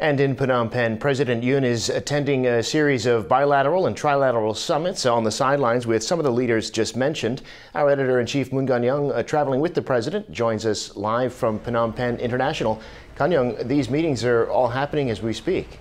And in Phnom Penh, President Yoon is attending a series of bilateral and trilateral summits on the sidelines with some of the leaders just mentioned. Our editor in chief, Moon Connyoung, uh, traveling with the president, joins us live from Phnom Penh International. Connyoung, these meetings are all happening as we speak.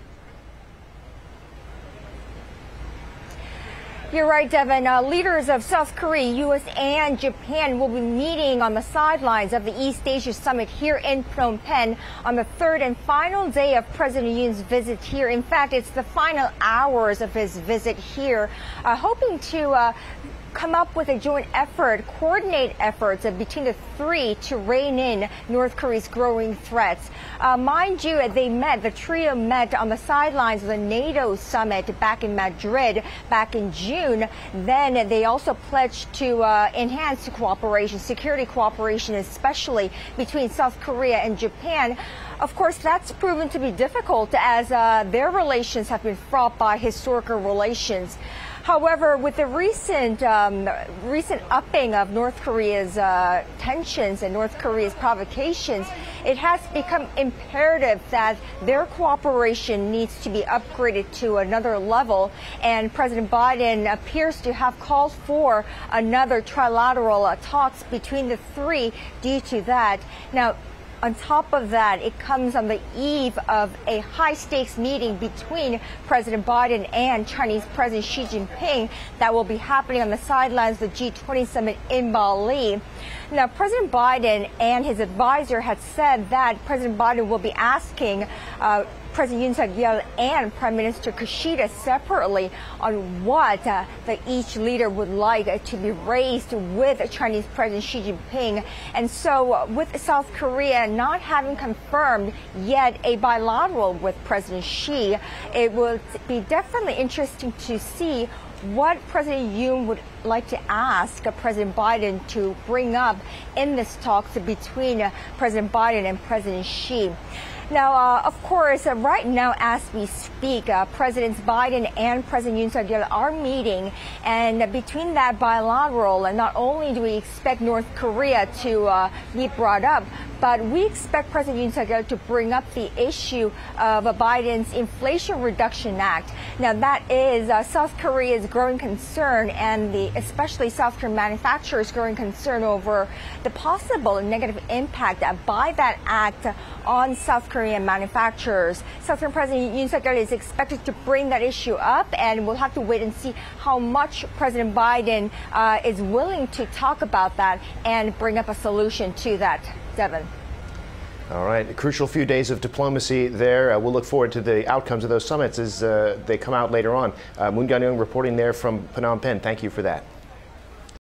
You're right, Devin. Uh, leaders of South Korea, U.S., and Japan will be meeting on the sidelines of the East Asia Summit here in Phnom Penh on the third and final day of President Yoon's visit here. In fact, it's the final hours of his visit here, uh, hoping to uh, come up with a joint effort, coordinate efforts between the three to rein in North Korea's growing threats. Uh, mind you, they met, the trio met on the sidelines of the NATO summit back in Madrid back in June. Then they also pledged to uh, enhance cooperation, security cooperation, especially between South Korea and Japan. Of course, that's proven to be difficult as uh, their relations have been fraught by historical relations. However, with the recent um, recent upping of North Korea's uh, tensions and North Korea's provocations, it has become imperative that their cooperation needs to be upgraded to another level. And President Biden appears to have called for another trilateral uh, talks between the three due to that. Now, on top of that, it comes on the eve of a high stakes meeting between President Biden and Chinese President Xi Jinping that will be happening on the sidelines of the G20 summit in Bali. Now, President Biden and his advisor had said that President Biden will be asking uh, President Yoon Suk-yeol and Prime Minister Kishida separately on what uh, the, each leader would like to be raised with Chinese President Xi Jinping. And so uh, with South Korea not having confirmed yet a bilateral with President Xi, it will be definitely interesting to see what President Yoon would like to ask President Biden to bring up in this talks between uh, President Biden and President Xi. Now, uh, of course, uh, right now as we speak, uh, Presidents Biden and President Yoon Suk-yeol are meeting, and between that bilateral, and not only do we expect North Korea to uh, be brought up, but we expect President Yoon Suk-yeol to bring up the issue of Biden's Inflation Reduction Act. Now, that is uh, South Korea's growing concern, and the especially South Korean manufacturers' growing concern over the possible negative impact by that act on South Korean manufacturers. South Korean President Yoon Suk-yeol is expected to bring that issue up, and we'll have to wait and see how much President Biden uh, is willing to talk about that and bring up a solution to that. Devin. All right, a crucial few days of diplomacy there. Uh, we'll look forward to the outcomes of those summits as uh, they come out later on. Uh, Moon Connyoung reporting there from Phnom Penh. Thank you for that.